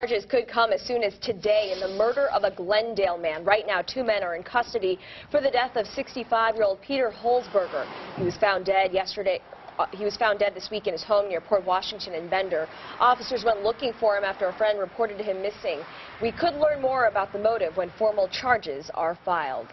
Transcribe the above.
Charges could come as soon as today in the murder of a Glendale man. Right now, two men are in custody for the death of 65-year-old Peter Holzberger. He was found dead yesterday. Uh, he was found dead this week in his home near Port Washington and Bender. Officers went looking for him after a friend reported him missing. We could learn more about the motive when formal charges are filed.